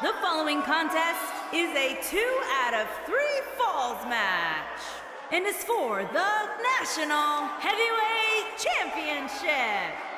The following contest is a two out of three falls match and is for the National Heavyweight Championship.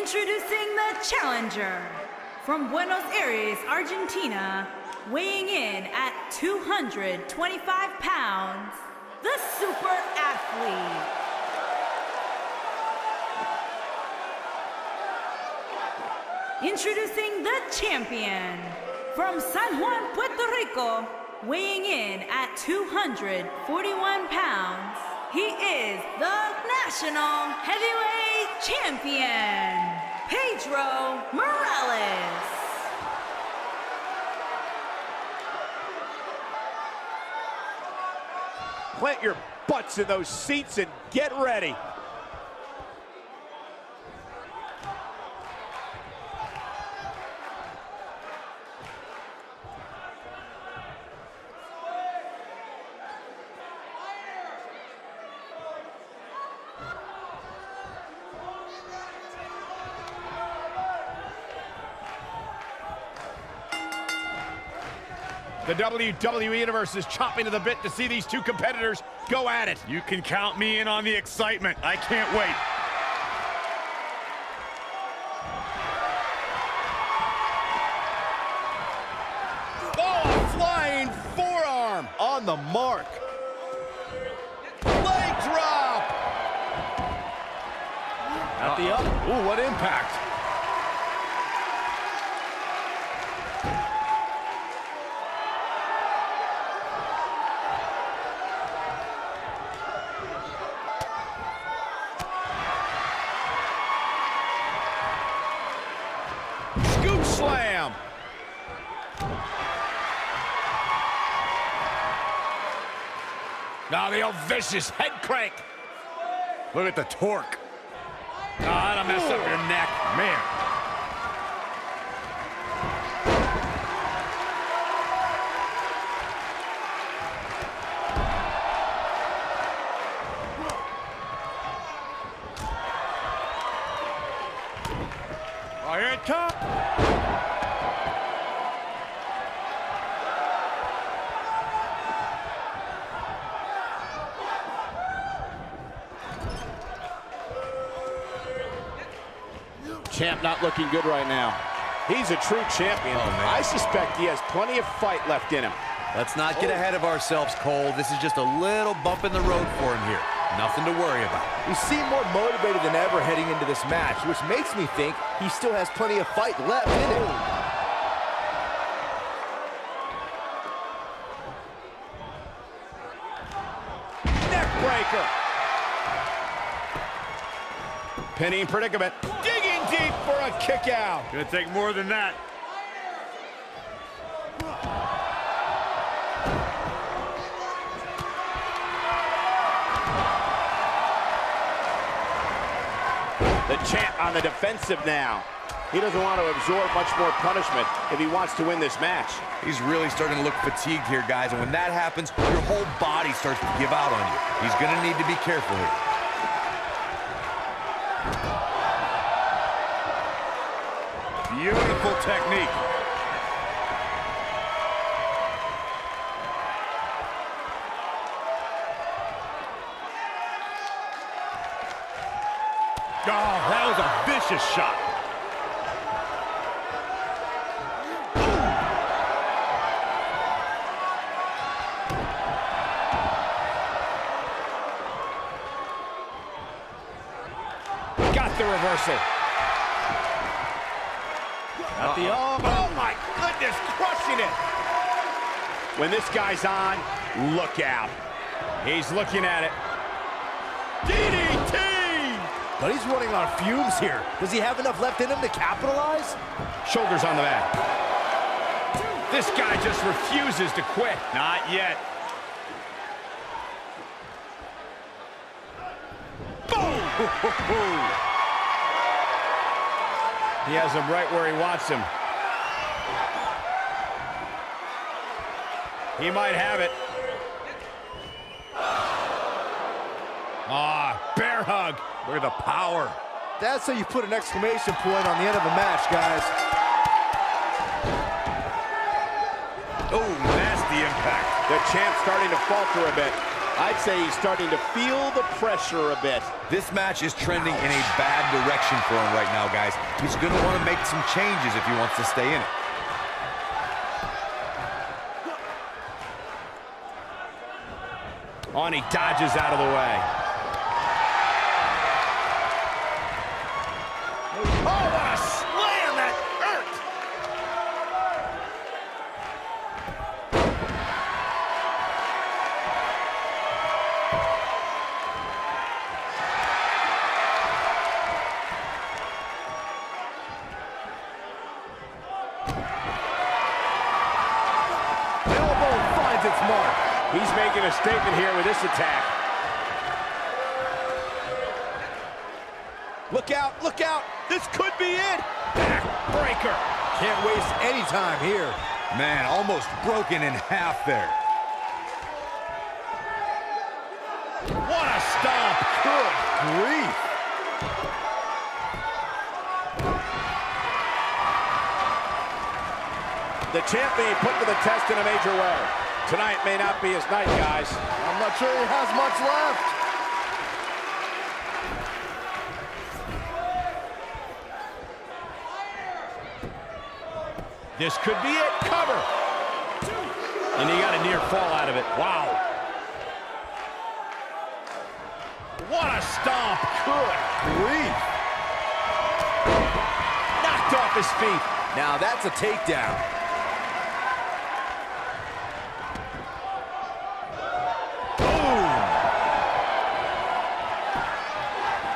Introducing the challenger. From Buenos Aires, Argentina, weighing in at 225 pounds, the super athlete. Introducing the champion. From San Juan, Puerto Rico, weighing in at 241 pounds, he is the National Heavyweight Champion, Pedro Morales. Plant your butts in those seats and get ready. The WWE Universe is chopping to the bit to see these two competitors go at it. You can count me in on the excitement. I can't wait. Oh, a flying forearm. On the mark. Leg drop. At the up. Ooh, what impact. Slam. Now the old vicious head crank. Look at the torque. Oh, that'll mess up your neck. Man. Oh, here it comes. Champ not looking good right now. He's a true champion. Oh, I suspect he has plenty of fight left in him. Let's not get ahead of ourselves, Cole. This is just a little bump in the road for him here. Nothing to worry about. He seemed more motivated than ever heading into this match, which makes me think he still has plenty of fight left in him. Neck breaker. Pinning predicament. Digging deep for a kick out. Gonna take more than that. Champ on the defensive now. He doesn't want to absorb much more punishment if he wants to win this match. He's really starting to look fatigued here, guys. And when that happens, your whole body starts to give out on you. He's going to need to be careful here. Beautiful technique. Vicious shot. Got the reversal. At the arm. Oh my goodness, crushing it. When this guy's on, look out. He's looking at it. DDT! But he's running on fumes here. Does he have enough left in him to capitalize? Shoulders on the mat. This guy just refuses to quit. Not yet. Boom! He has him right where he wants him. He might have it. Ah, bear hug. Look at the power. That's how you put an exclamation point on the end of a match, guys. Oh, nasty impact. The champ's starting to falter a bit. I'd say he's starting to feel the pressure a bit. This match is trending in a bad direction for him right now, guys. He's going to want to make some changes if he wants to stay in it. On, he dodges out of the way. Look out, look out. This could be it. Backbreaker. Can't waste any time here. Man, almost broken in half there. What a stomp. Good grief. The champ being put to the test in a major way. Tonight may not be his night, guys. I'm not sure he has much left. This could be it. Cover. And he got a near fall out of it. Wow. What a stomp. Good grief. Knocked off his feet. Now that's a takedown. Boom.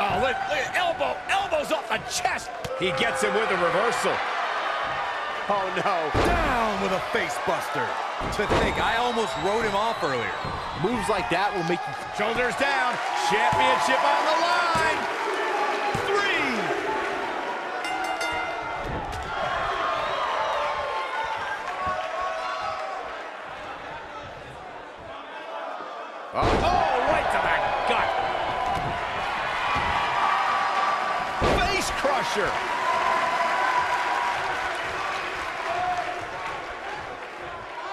Oh, look, look elbow. Elbows off the chest. He gets him with a reversal. Oh, no. Down with a face buster. To think, I almost wrote him off earlier. Moves like that will make you... Shoulders down. Championship on the line. Three. Uh, oh, right to the gut. Face crusher.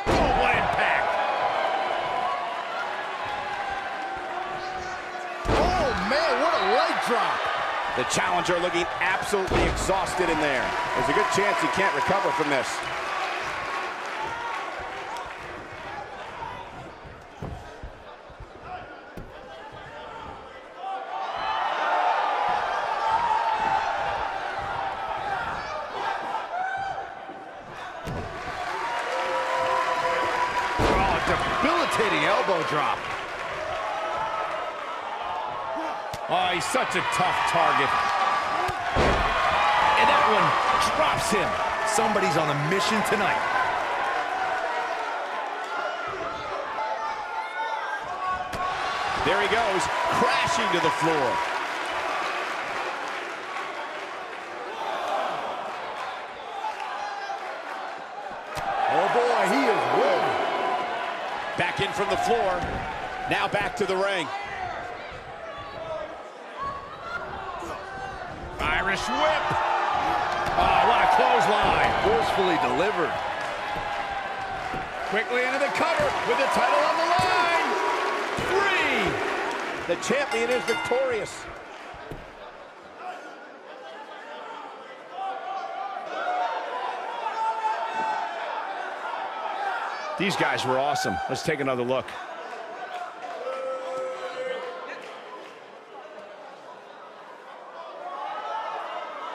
Oh, what impact. Oh, man, what a leg drop. The challenger looking absolutely exhausted in there. There's a good chance he can't recover from this. Oh, debilitating elbow drop. Oh, he's such a tough target. And that one drops him. Somebody's on a mission tonight. There he goes, crashing to the floor. Oh boy, he is rolling. Back in from the floor. Now back to the ring. Irish whip. Oh, what a clothesline. Forcefully delivered. Quickly into the cover with the title on the line. Three. The champion is victorious. These guys were awesome. Let's take another look.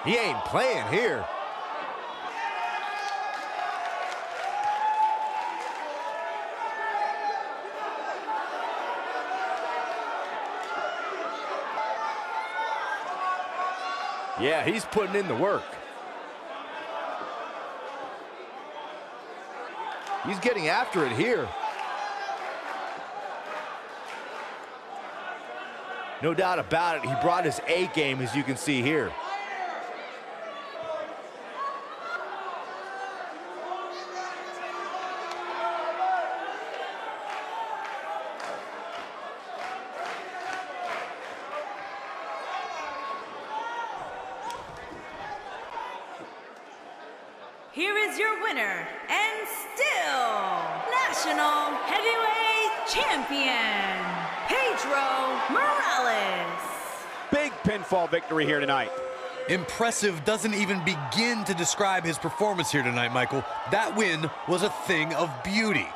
He ain't playing here. Yeah, he's putting in the work. He's getting after it here. No doubt about it, he brought his A game, as you can see here. Here is your winner and still National Heavyweight Champion, Pedro Morales. Big pinfall victory here tonight. Impressive doesn't even begin to describe his performance here tonight, Michael. That win was a thing of beauty.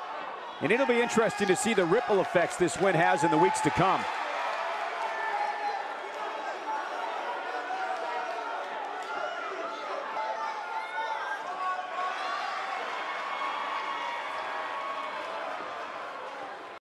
And it'll be interesting to see the ripple effects this win has in the weeks to come.